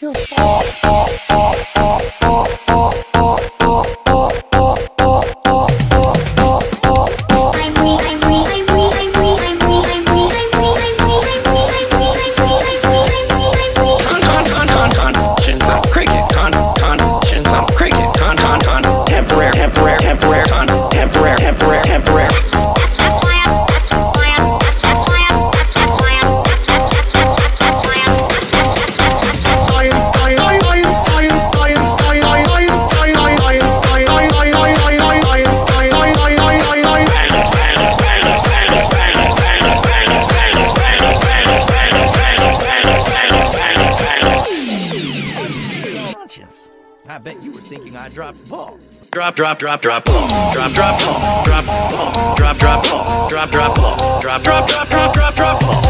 就是 thinking I dropped ball. Drop drop drop drop ball. Drop drop ball. Drop ball. Drop drop ball. Drop drop ball. Drop drop drop drop drop drop ball.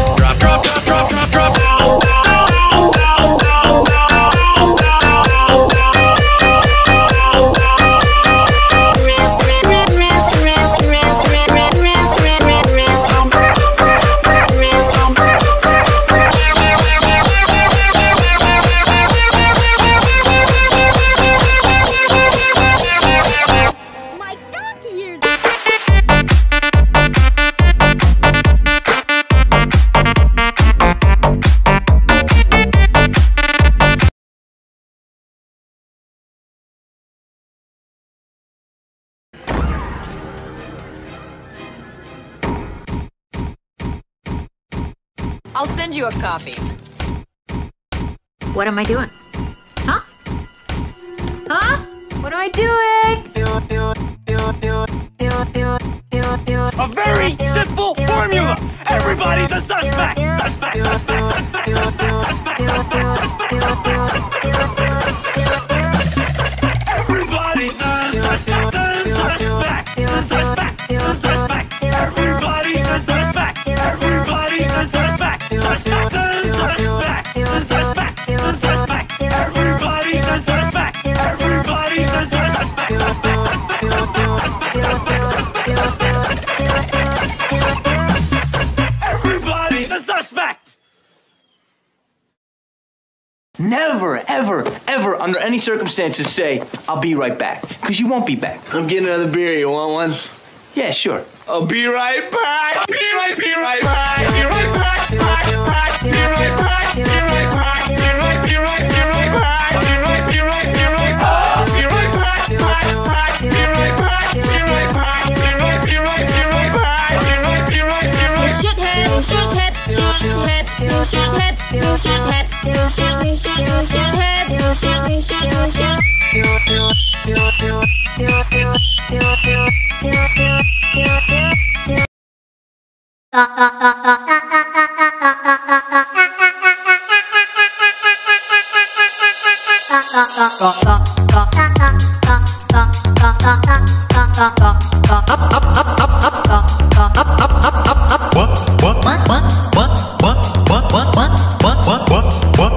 I'll send you a copy. What am I doing? Huh? Huh? What am I doing? A very simple formula. Everybody's a suspect. Suspect, suspect, suspect, suspect, Never, ever, ever, under any circumstances, say, I'll be right back. Because you won't be back. I'm getting another beer. You want one? Yeah, sure. I'll be right back. Be right, be right back. Be right back. back, back. Be right back. Be right back. Be right, be right, be right back. Be right, be right, be right back. Be right back. back, back. Be right back. Be right back. Be right, be right, be right back. Be right, be right, be right Shitheads, shitheads, shitheads, shitheads, shitheads, up up up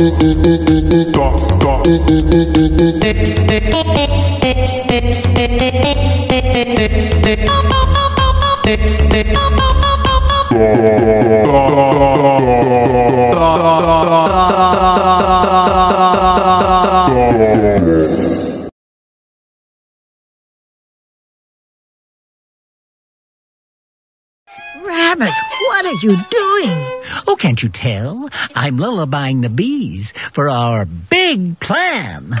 da da da da Rabbit, what are you doing? Oh, can't you tell? I'm lullabying the bees for our big plan.